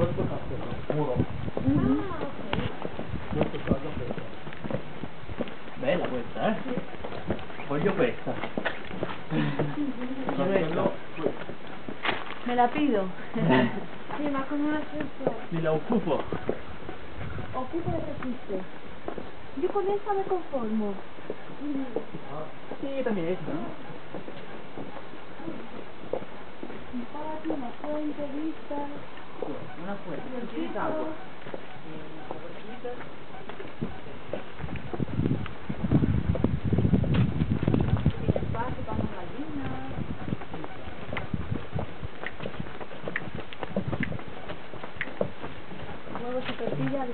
cuerpo casero, puro. Cuerpo ah, casero pesa. Bella questa, eh? Voglio questa. Questa. Me la pido. sì, ma come una struttura. Me la occupo. Occupo le capisce. Io con essa me conformo. Mm. Ah. Sì, da me. Una fuente, vista. Una fuente. Y el ¿Tienes tipo. agua? Huevos y.